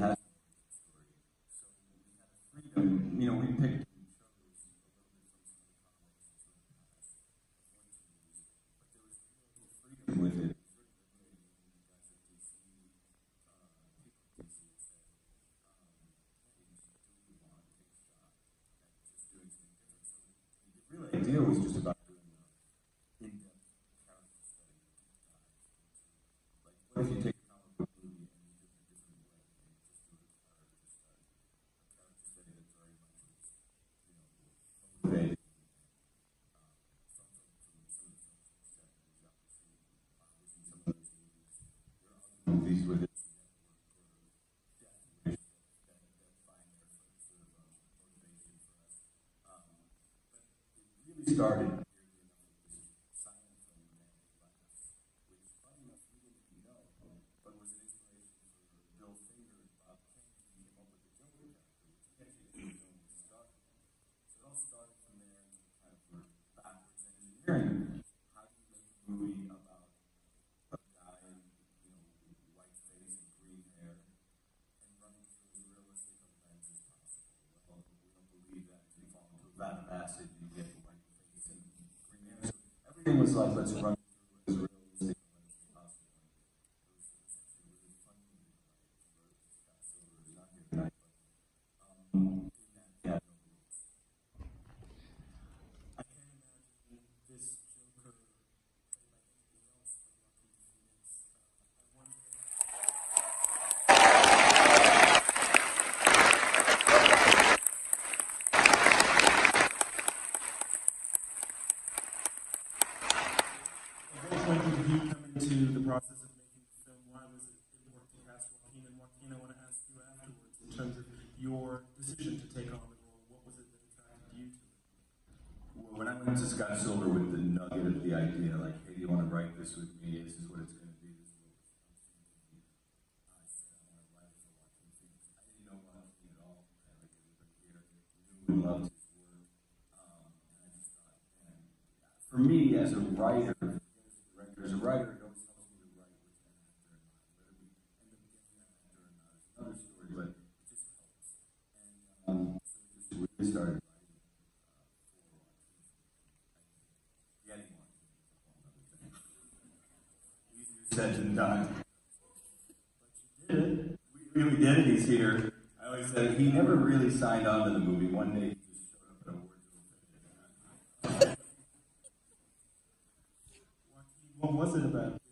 has so we have freedom. You know, we picked with it. Idea was just about doing in-depth if you take a comic book movie and you do it a different way and you just do a character study? A character study that very much is, you know, motivated. uh, from some- from some of the films that we got to see, uh, within some of those movies. There are other movies with it that work for death wish that, that find their sort of uh, motivation for us. Um, but it really started, weirdly enough, with this silent film, Man Who Laughs, which, funny enough, we didn't even know, but was an inspiration for Bill Finger and Bob Kane, who came up with the Joker character, which we actually didn't know was started. So it all started from there, and kind of were backwards engineering. How do you make a movie about a guy, you know, with white face and green hair, and running through as realistic a lens as possible? Well, we don't believe that until you fall into a vat of acid and you get the white face and green hair. So everything was like, let's run through as realistic a lens as possible. It was, it was actually a really fun movie to write. Scott Silver is not here tonight, but um, in that, he had no rules. I can't imagine this Joker played by anyone else but Joaquin Phoenix. Uh, I wonder. At what point did you come into the process of making the film? Why was it important to cast Joaquin? And Joaquin, I want to ask you afterwards in terms of your decision to take on the role. What was it that attracted you to it? Well, when I went to Scott Silver with the nugget of the idea, like, hey, do you want to write this with me? This is what it's going to be. This is what I'm thinking. I said, I want to write Joaquin. I didn't know Joaquin at all. I like everybody here knew loved his work. Um, and I just thought, for me as a writer, as a writer, it always helps me to write with an actor in mind. Whether we end up getting that or not is another story, but it just helps. And um, so it just started writing uh, for. Getting one. Easier said than done. But you did it. We really did it. He's here. I always said he never really signed on to the movie. One day 我没事的呗。